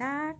sát